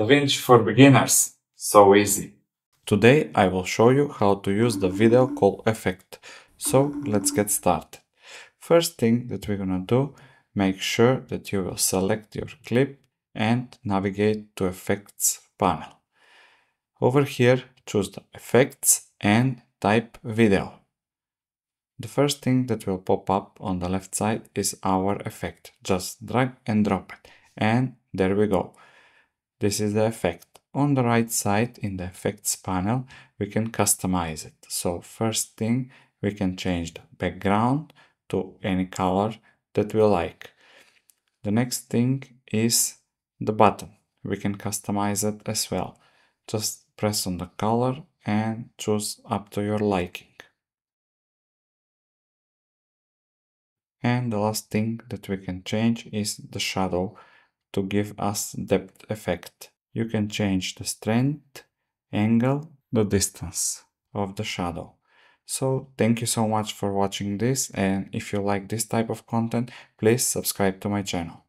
DaVinci for beginners. So easy. Today I will show you how to use the video call effect. So let's get started. First thing that we're gonna do, make sure that you will select your clip and navigate to effects panel. Over here, choose the effects and type video. The first thing that will pop up on the left side is our effect. Just drag and drop it. And there we go. This is the effect. On the right side in the effects panel, we can customize it. So first thing, we can change the background to any color that we like. The next thing is the button. We can customize it as well. Just press on the color and choose up to your liking. And the last thing that we can change is the shadow to give us depth effect. You can change the strength, angle, the distance of the shadow. So thank you so much for watching this and if you like this type of content, please subscribe to my channel.